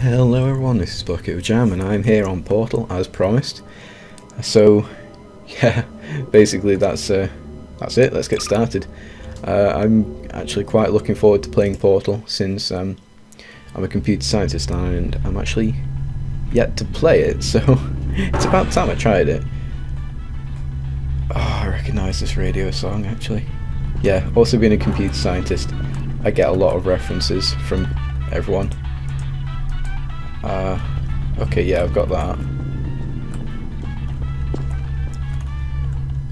Hello everyone, this is Bucket of Jam and I'm here on Portal as promised. So, yeah, basically that's uh, that's it, let's get started. Uh, I'm actually quite looking forward to playing Portal since um, I'm a computer scientist and I'm actually yet to play it, so it's about time I tried it. Oh, I recognise this radio song actually. Yeah, also being a computer scientist, I get a lot of references from everyone. Uh, okay, yeah, I've got that.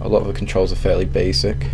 A lot of the controls are fairly basic.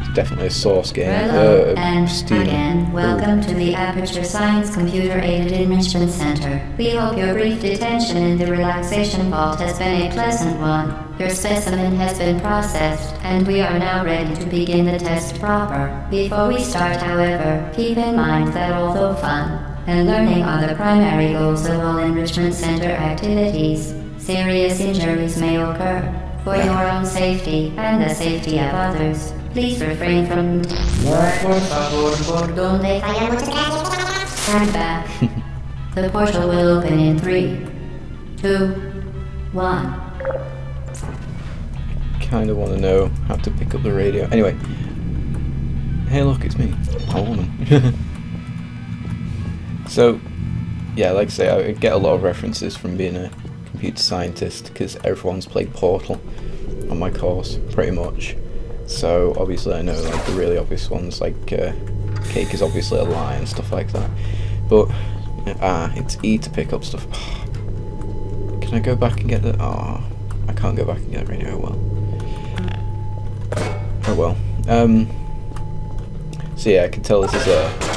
It's definitely a source game. Hello, uh, and Steam. again, welcome to the Aperture Science Computer Aided Enrichment Center. We hope your brief detention in the relaxation vault has been a pleasant one. Your specimen has been processed, and we are now ready to begin the test proper. Before we start, however, keep in mind that although fun and learning are the primary goals of all enrichment center activities, serious injuries may occur. For your own safety and the safety of others, please refrain from por favor, por donde Stand back. the portal will open in three, two, one. Kind of want to know how to pick up the radio. Anyway. Hey look, it's me. A woman. so, yeah, like I say, I get a lot of references from being a computer scientist because everyone's played Portal on my course, pretty much. So obviously I know like the really obvious ones, like uh, cake is obviously a lie and stuff like that. But ah, it's E to pick up stuff. Can I go back and get the? Ah, I can't go back and get the radio. Oh well. Oh well. Um. So yeah, I can tell this is a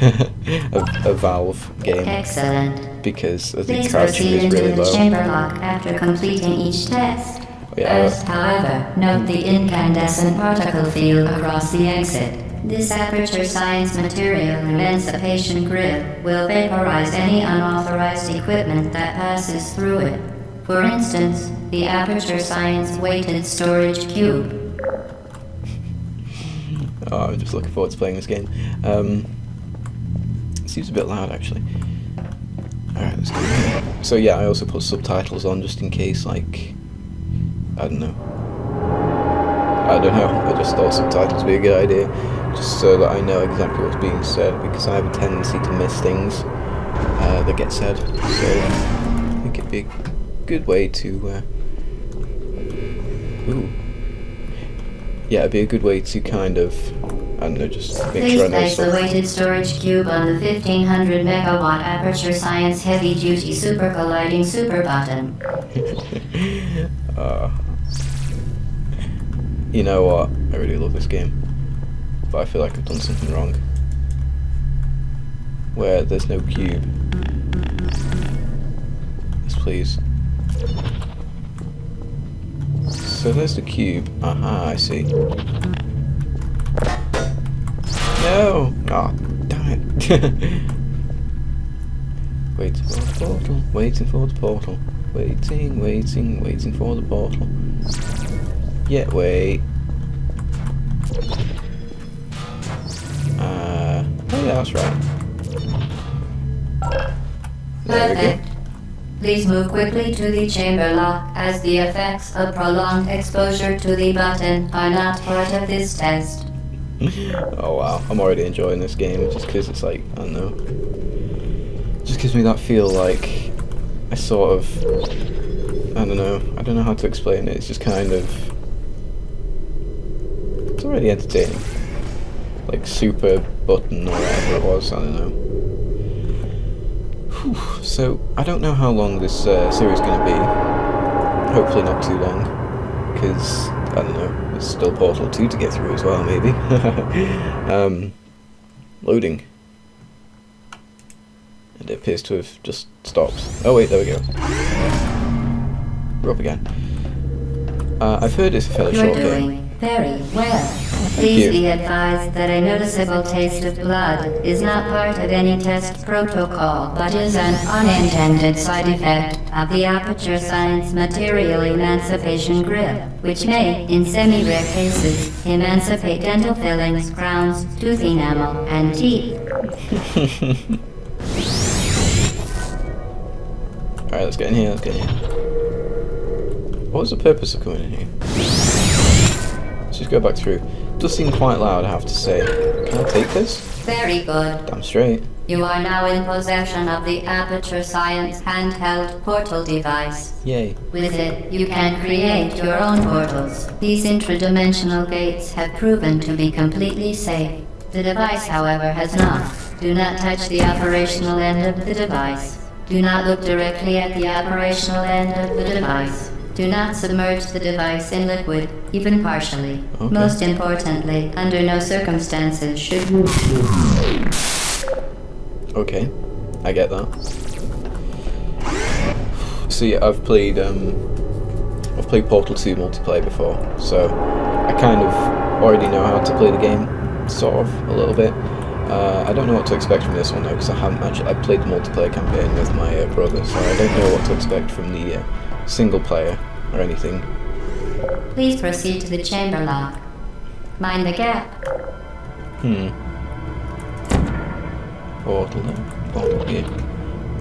a, a Valve game Excellent. because I think Please crouching is into really the low. chamber lock after completing each test. Yeah. First, however, note the incandescent particle field across the exit. This aperture science material emancipation grid will vaporize any unauthorized equipment that passes through it. For instance, the aperture science weighted storage cube. Oh, I'm just looking forward to playing this game. Um, seems a bit loud actually. Alright, let's. So yeah, I also put subtitles on just in case, like, I don't know. I don't know, I just thought subtitles would be a good idea, just so that I know exactly what's being said, because I have a tendency to miss things uh, that get said. So I think it'd be a good way to. Uh, ooh. Yeah, it'd be a good way to kind of, I don't know, just make Please sure I know place the weighted storage cube on the 1500 megawatt aperture science heavy duty super colliding super button. uh, you know what? I really love this game, but I feel like I've done something wrong. Where there's no cube. Yes, please. So there's the cube. Aha, I see. No! Ah, damn it. waiting for the portal, waiting for the portal. Waiting, waiting, waiting for the portal. Yeah, wait. Uh, oh yeah, that's right. Perfect. Please move quickly to the chamber lock as the effects of prolonged exposure to the button are not part of this test. oh wow, I'm already enjoying this game just because it's like, I don't know. Just gives me that feel like I sort of, I don't know, I don't know how to explain it, it's just kind of, it's already entertaining. Like super button or whatever it was, I don't know. Whew, So, I don't know how long this uh, series is going to be. Hopefully not too long, because, I don't know, there's still Portal 2 to get through as well, maybe. um, loading. And it appears to have just stopped. Oh wait, there we go. We're up again. Uh, I've heard it's a fairly You're short game. Very well. Please be advised that a noticeable taste of blood is not part of any test protocol, but is an unintended side effect of the aperture science material emancipation grid, which may, in semi-rare cases, emancipate dental fillings, crowns, tooth enamel, and teeth. Alright, let's get in here, let's get in here. What was the purpose of coming in here? Let's just go back through. It does seem quite loud, I have to say. Can I take this? Very good. Damn straight. You are now in possession of the Aperture Science handheld portal device. Yay. With it, you can create your own portals. These intradimensional gates have proven to be completely safe. The device, however, has not. Do not touch the operational end of the device. Do not look directly at the operational end of the device. Do not submerge the device in liquid, even partially. Okay. Most importantly, under no circumstances should you Okay, I get that. So yeah, I've played um, I've played Portal 2 multiplayer before, so I kind of already know how to play the game, sort of a little bit. Uh, I don't know what to expect from this one though, because I haven't actually. I played the multiplayer campaign with my uh, brother, so I don't know what to expect from the uh, single player or anything. Please proceed to the chamber lock. Mind the gap. Hmm. Portal there. Portal here.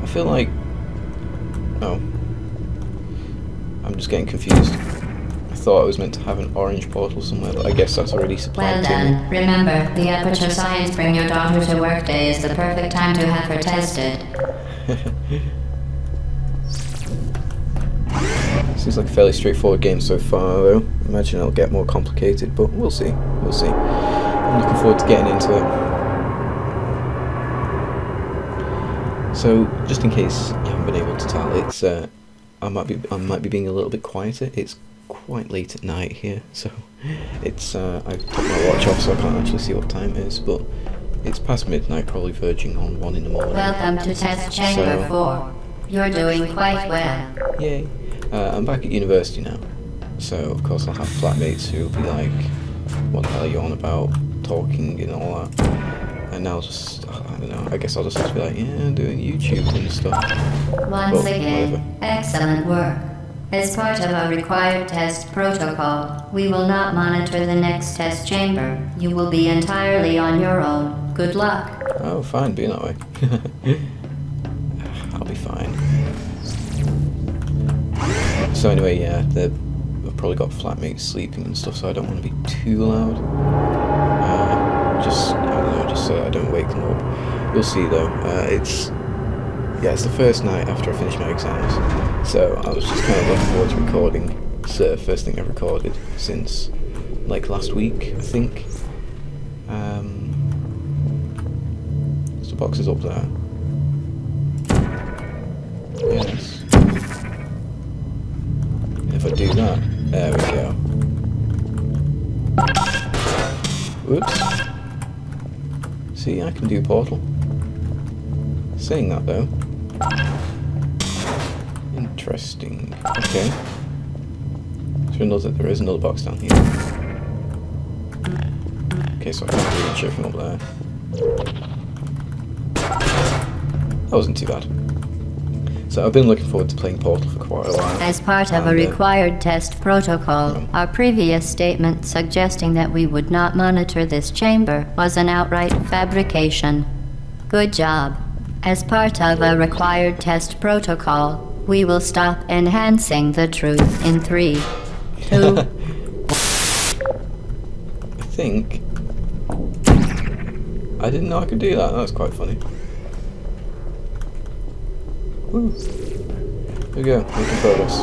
I feel like. Oh. I'm just getting confused. I thought I was meant to have an orange portal somewhere, but I guess that's already Well supplied done. Remember, the Aperture Science Bring Your Daughter to Work Day is the perfect time to have her tested. Seems like a fairly straightforward game so far, though. Imagine it'll get more complicated, but we'll see. We'll see. I'm looking forward to getting into it. So, just in case you haven't been able to tell, it's uh, I might be I might be being a little bit quieter. It's quite late at night here, so it's uh, I took my watch off, so I can't actually see what time it is, but it's past midnight, probably verging on one in the morning. Welcome to Test Chamber So- 4. You're doing quite well. Yay! Uh, I'm back at university now, so of course I'll have flatmates who'll be like, "What the hell are you on about?" Talking and all that. And I'll just, I don't know. I guess I'll just have to be like, "Yeah, doing YouTube and stuff." Once Well, again, excellent work. As part of our required test protocol, we will not monitor the next test chamber. You will be entirely on your own. Good luck. Oh, fine, being that way. So anyway, yeah, I've probably got flatmates sleeping and stuff, so I don't want to be too loud. Uh, just, I don't know, just so I don't wake them up. You'll see though. Uh, it's, yeah, it's the first night after I finish my exams, so I was just kind of looking forward to recording. It's the first thing I've recorded since, like, last week, I think. Um, so the box is up there. Yes. If I do that, there we go. Whoops. See, I can do portal. Saying that though. Interesting. Okay. So that there is another box down here. Okay, so I can reach it from up there. That wasn't too bad. So I've been looking forward to playing Portal for quite a while. As part of a And, uh, required test protocol, Mm. our previous statement suggesting that we would not monitor this chamber was an outright fabrication. Good job. As part of a required test protocol, we will stop enhancing the truth in three, two, I think. I didn't know I could do that. That was quite funny. Woo. There we go, making progress.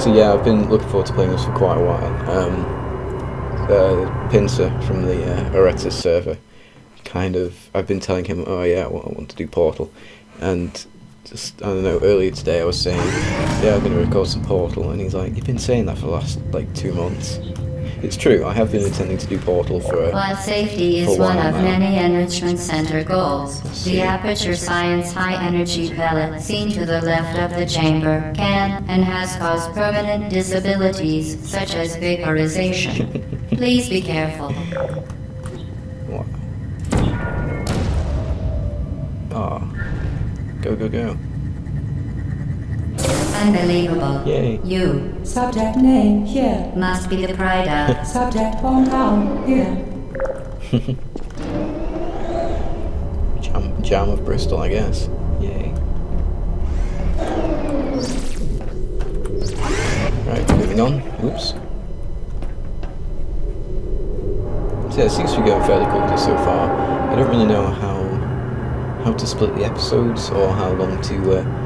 So yeah, I've been looking forward to playing this for quite a while. Um, uh, Pincer from the uh, server, kind of, I've been telling him, oh yeah, I want, I want to do Portal, and just I don't know. Earlier today, I was saying, yeah, I'm going to record some Portal, and he's like, you've been saying that for the last like two months. It's true. I have been intending to do Portal for. Uh, While safety is one of now. many Enrichment Center goals, the Aperture Science High Energy Pellet seen to the left of the chamber can and has caused permanent disabilities such as vaporization. Please be careful. What? Oh. Go, go, go unbelievable. Yay. You. Subject name here. Must be the Prida. Subject phone down here. Jam, jam of Bristol, I guess. Yay. Right, moving on. Oops. So yeah, it seems to be going fairly quickly so far. I don't really know how how to split the episodes or how long to uh,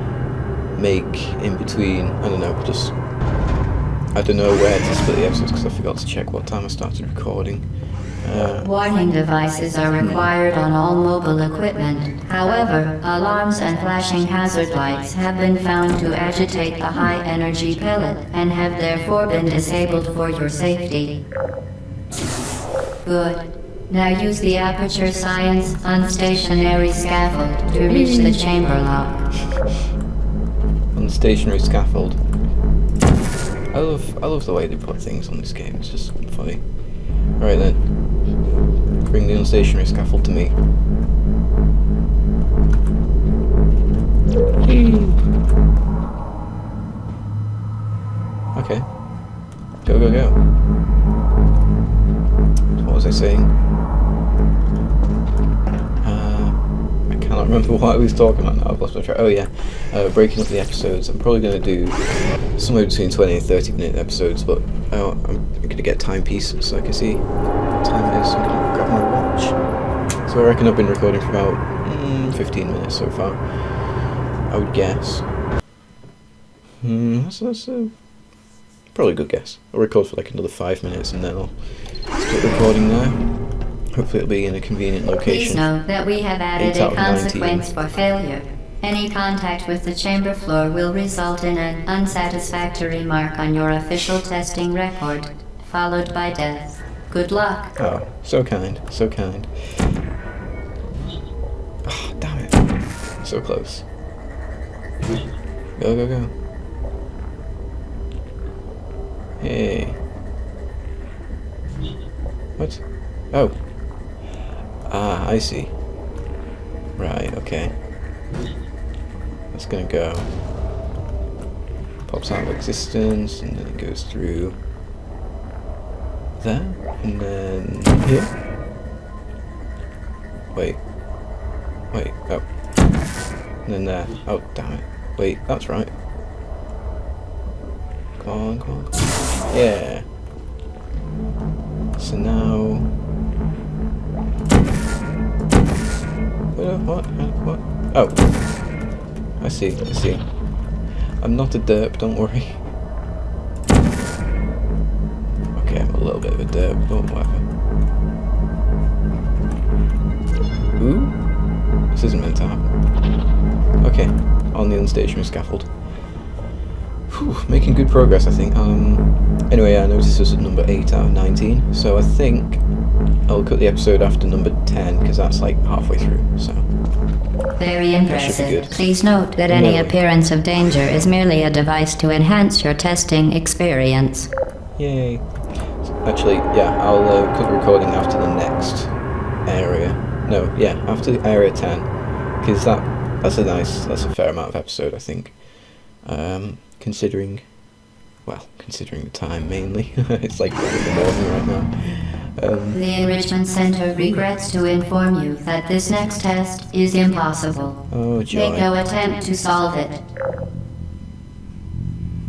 make in between. I don't know, just I don't know where to split the episodes because I forgot to check what time I started recording. Uh, Warning devices are required on all mobile equipment. However, alarms and flashing hazard lights have been found to agitate the high energy pellet and have therefore been disabled for your safety. Good. Now use the Aperture Science unstationary scaffold to reach the chamber lock. stationary scaffold. I love I love the way they put things on this game. It's just funny. Right then. Bring the unstationary scaffold to me. Okay. Go go go. What was I saying? Uh, I cannot remember what I was talking about now. I've lost my track. Oh yeah, uh, breaking up the episodes. I'm probably going to do somewhere between 20 and 30 minute episodes, but uh, I'm going to get timepieces so I can see what time it is. I'm going to grab my watch. So I reckon I've been recording for about mm, 15 minutes so far. I would guess. Hmm, that's, that's a probably a good guess. I'll record for like another five minutes and then I'll stop recording there. Hopefully it'll be in a convenient location. Please note that we have added a of 19. consequence for failure. Any contact with the chamber floor will result in an unsatisfactory mark on your official testing record, followed by death. Good luck. Oh, so kind, so kind. Oh, damn it. So close. Go, go, go. Hey. What? Oh. Ah, I see. Right, okay. That's gonna go. Pops out of existence, and then it goes through there, and then here. Wait. Wait, oh. And then there. Oh, damn it. Wait, that's right. Come on, come on, come on. Yeah. So now... What? What? What? Oh. I see, I see. I'm not a derp, don't worry. Okay, I'm a little bit of a derp, but whatever. Ooh? This isn't meant to happen. Okay, on the unstationary scaffold. Whew, making good progress, I think. Um, anyway, I noticed this was at number 8 out of 19, so I think I'll cut the episode after number 10, because that's like halfway through, so... Very impressive. Please note that any No. appearance of danger is merely a device to enhance your testing experience. Yay. Actually, yeah, I'll uh, cut the recording after the next area. No, yeah, after area 10. Because that, that's a nice, that's a fair amount of episode, I think. Um, considering, well, considering the time mainly. it's like 1 in the morning right now. Um, The Enrichment Center regrets to inform you that this next test is impossible. oh, joy. Make no attempt to solve it.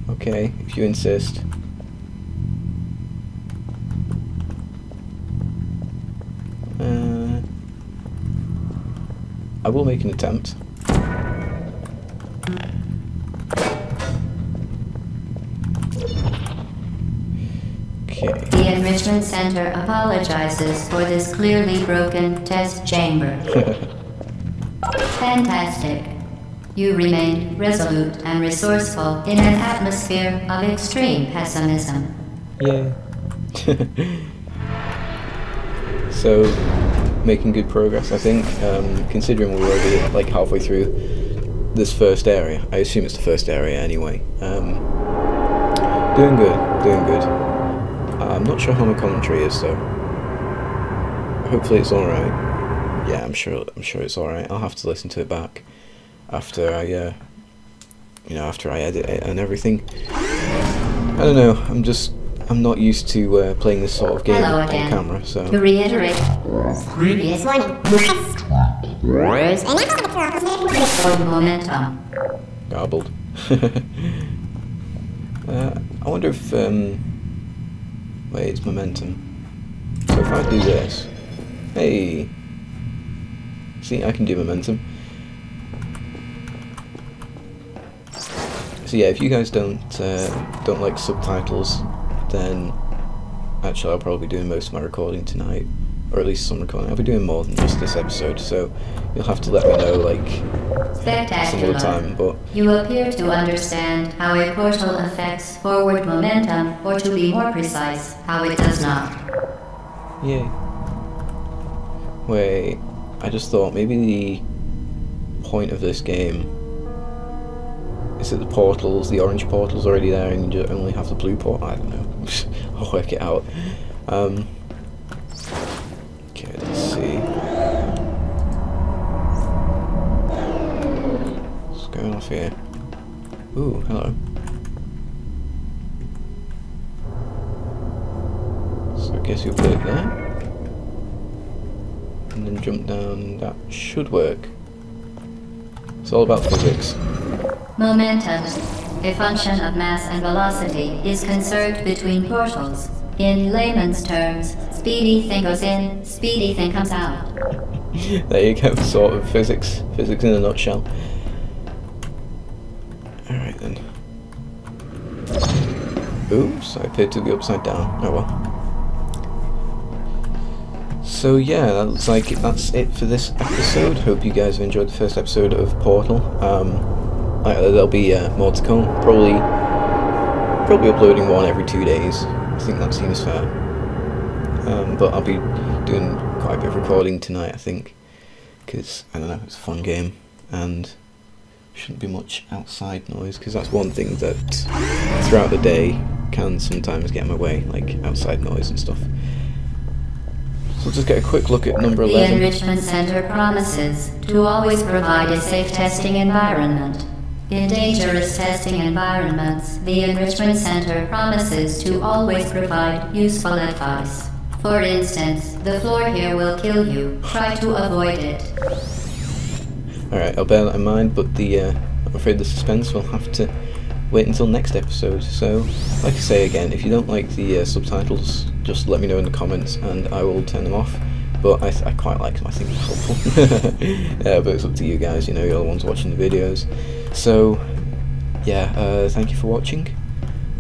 Okay, if you insist. Uh, I will make an attempt. Okay. The Enrichment Center apologizes for this clearly broken test chamber. Fantastic. You remain resolute and resourceful in an atmosphere of extreme pessimism. Yeah. so, making good progress, I think, um, considering we're already like halfway through this first area. I assume it's the first area anyway. Um, doing good, doing good. I'm not sure how my commentary is though. Hopefully it's alright. Yeah, I'm sure I'm sure it's alright. I'll have to listen to it back after I uh, you know, after I edit it and everything. I don't know, I'm just I'm not used to uh, playing this sort of game Hello on again. camera, To so reiterate, previous Warning. momentum. garbled. uh, I wonder if um, wait, it's momentum. So if I do this, hey, see, I can do momentum. So yeah, if you guys don't uh, don't like subtitles, then actually I'll probably be doing most of my recording tonight, or at least some recording. I'll be doing more than just this episode, so you'll have to let me know like Spectacular. time. But You appear to understand how a portal affects forward momentum, or to be more precise, how it does not. Yay. Wait, I just thought maybe the point of this game is that the portals, the orange portal's already there and you only have the blue portal. I don't know. I'll work it out. Um, What's going here? Ooh, hello. So I guess you'll put it there. And then jump down, that should work. It's all about physics. Momentum, a function of mass and velocity, is conserved between portals. In layman's terms, speedy thing goes in, speedy thing comes out. there you go, sort of physics. Physics in a nutshell. Alright then. Oops, I appeared to be upside down. Oh well. So yeah, that looks like it, that's it for this episode. Hope you guys have enjoyed the first episode of Portal. Um, I, there'll be uh, more to come. Probably, probably uploading one every two days. I think that seems fair. Um, but I'll be doing quite a bit of recording tonight, I think, because I don't know, it's a fun game and shouldn't be much outside noise because that's one thing that throughout the day can sometimes get in my way, like outside noise and stuff. So we'll just get a quick look at number 11. The Enrichment Center promises to always provide a safe testing environment. In dangerous testing environments, the Enrichment Center promises to always provide useful advice. For instance, the floor here will kill you. Try to avoid it. Alright, I'll bear that in mind, but the uh, I'm afraid the suspense will have to wait until next episode. So, like I say again, if you don't like the uh, subtitles, just let me know in the comments and I will turn them off. But I, I quite like them, I think they're helpful. yeah, but it's up to you guys, you know, you're the ones watching the videos. So, yeah, uh, thank you for watching,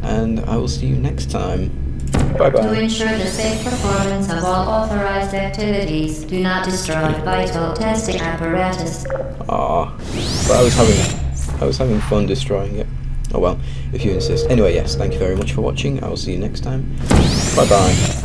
and I will see you next time. Bye To ensure the safe performance of all authorized activities, do not destroy vital testing apparatus. Ah, but I was having I was having fun destroying it. Oh well, if you insist. Anyway, yes, thank you very much for watching. I will see you next time. Bye bye.